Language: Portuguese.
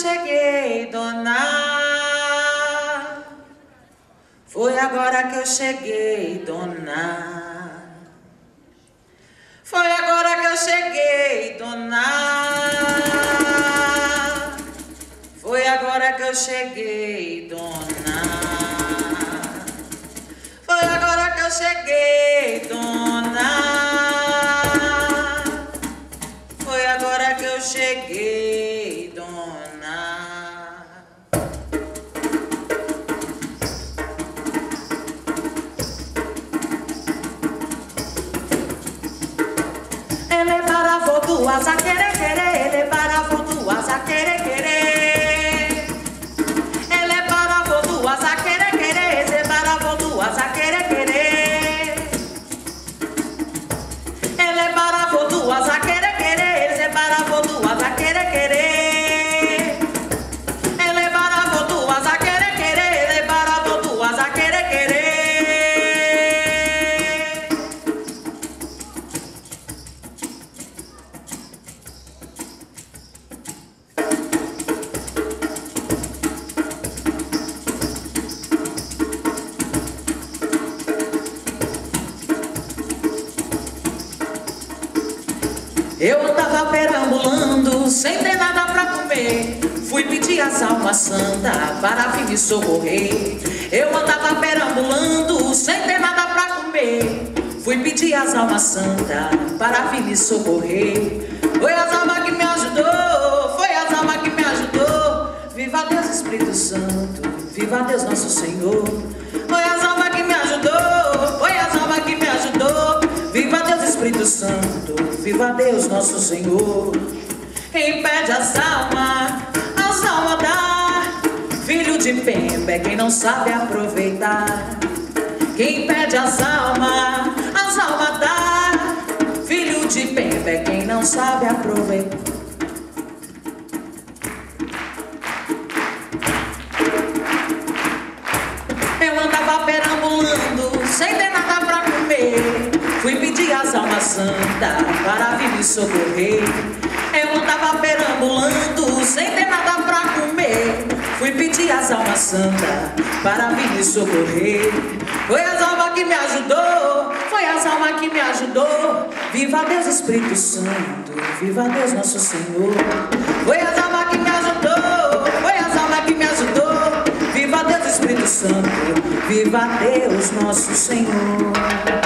cheguei, dona. Foi agora que eu cheguei, dona. Foi agora que eu cheguei, dona. Foi agora que eu cheguei, dona. Foi agora que eu cheguei, dona. Foi agora que eu cheguei. Para voduas a querer querer, para voduas a querer querer. Eu andava perambulando, sem ter nada pra comer. Fui pedir as almas santas para vir me socorrer. Eu andava perambulando, sem ter nada pra comer. Fui pedir as almas santas para vir me socorrer. Foi as almas que me ajudou, foi as almas que me ajudou. Viva Deus Espírito Santo, viva Deus nosso Senhor. Foi as almas que me ajudou, foi as almas que me ajudou. Viva Deus Espírito Santo, viva Deus nosso Senhor. Quem pede as almas, as almas dá. Filho de pemba é quem não sabe aproveitar. Quem pede as almas, as almas dá. Filho de pemba é quem não sabe aproveitar. Eu andava perambulando, santas para vir me socorrer. Eu andava perambulando, sem ter nada pra comer. Fui pedir as almas santas para vir me socorrer. Foi as almas que me ajudou, foi as almas que me ajudou. Viva Deus Espírito Santo, viva Deus nosso Senhor. Foi as almas que me ajudou, foi as almas que me ajudou. Viva Deus Espírito Santo, viva Deus nosso Senhor.